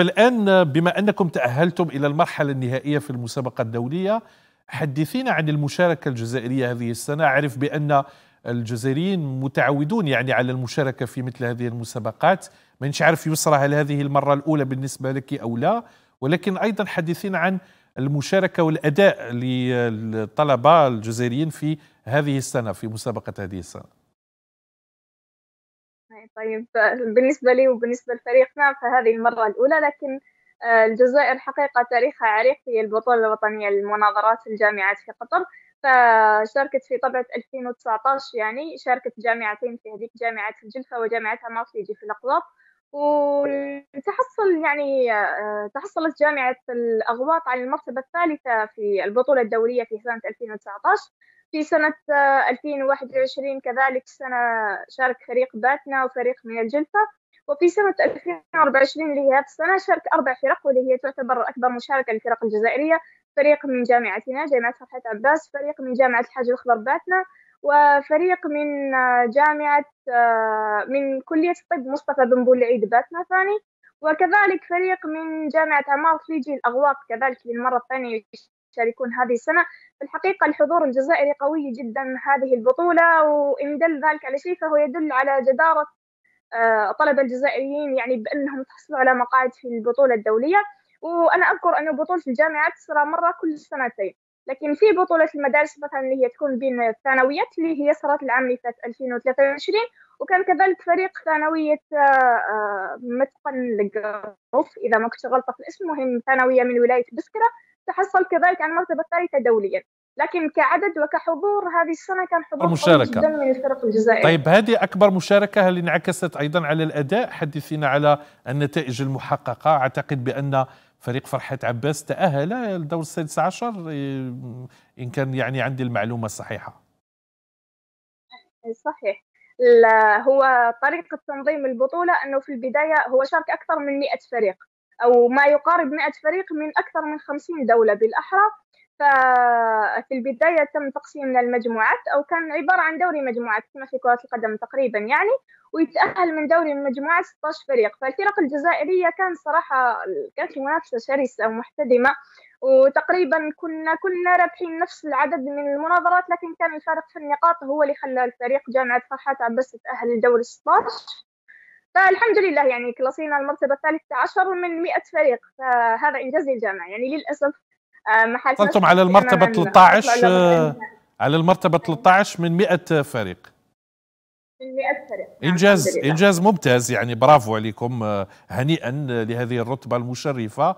الآن بما أنكم تأهلتم إلى المرحلة النهائية في المسابقة الدولية حدثينا عن المشاركة الجزائرية هذه السنة. أعرف بأن الجزائريين متعودون يعني على المشاركة في مثل هذه المسابقات. مانيش عارف يسرى هل هذه المرة الأولى بالنسبة لك أو لا. ولكن أيضا حدثينا عن المشاركة والأداء للطلبة الجزائريين في هذه السنة في مسابقة هذه السنة. طيب بالنسبة لي وبالنسبة لفريقنا فهذه المرة الأولى لكن آه، الجزائر حقيقة تاريخها عريق في البطولة الوطنية للمناظرات في الجامعات في قطر. فشاركت في طبعة 2019 يعني شاركت جامعتين في هذيك جامعة الجلفة وجامعة مارسيجي في الأقواط وتحصل يعني آه، تحصلت جامعة الأغواط على المرتبة الثالثة في البطولة الدولية في سنة 2019 في سنة 2021 كذلك سنة شارك فريق باتنا وفريق من الجلفة. وفي سنة 2024 اللي هي هذه السنة شارك أربع فرق واللي هي تعتبر أكبر مشاركة للفرق الجزائرية. فريق من جامعتنا جامعة فتحة عباس فريق من جامعة الحاج الأخضر باتنا وفريق من جامعة من كلية الطب مصطفى بن بولعيد باتنا ثاني. وكذلك فريق من جامعة عمار فيجي الأغواط كذلك للمرة الثانية يشاركون هذه السنة. في الحقيقة الحضور الجزائري قوي جدا هذه البطولة وإن دل ذلك على شيء فهو يدل على جدارة آه، طلبة الجزائريين يعني بأنهم تحصلوا على مقاعد في البطولة الدولية. وأنا أذكر أن بطولة الجامعات تسرى مرة كل سنتين لكن في بطولة المدارس مثلا اللي هي تكون بين الثانويات اللي هي صارت العام اللي فات 2023 وكان كذلك فريق ثانوية آه، آه، متقن لقروف إذا ما كنت غلطة في الاسم مهم ثانوية من ولاية بسكرة. تحصل كذلك على المرتبة الثالثة دوليا. لكن كعدد وكحضور هذه السنة كان حضور المشاركة. جدا من الفرق الجزائرية. طيب هذه أكبر مشاركة هل انعكست أيضا على الأداء حدثينا على النتائج المحققة. أعتقد بأن فريق فرحة عباس تأهل للدور السادس عشر إن كان يعني عندي المعلومة الصحيحة. صحيح. هو طريقة تنظيم البطولة أنه في البداية هو شارك أكثر من 100 فريق. أو ما يقارب 100 فريق من أكثر من 50 دولة بالأحرى. ففي البداية تم تقسيم المجموعات أو كان عبارة عن دوري مجموعات كما في كرة القدم تقريبا يعني ويتأهل من دوري المجموعات 16 فريق. فالفرق الجزائرية كان صراحة كانت منافسة شرسة ومحتدمة وتقريبا كنا كنا رابحين نفس العدد من المناظرات لكن كان الفارق في النقاط هو اللي خلى الفريق جامعة فرحات عباس تتأهل لدوري 16 فالحمد لله يعني كلاسينا المرتبة الثالثة عشر من 100 فريق فهذا إنجاز للجامعة يعني للأسف آه، ما وصلتم على المرتبة 13 آه، على المرتبة 13 من 100 فريق. من 100 فريق. نعم، إنجاز إنجاز ممتاز يعني برافو عليكم آه، هنيئا لهذه الرتبة المشرفة.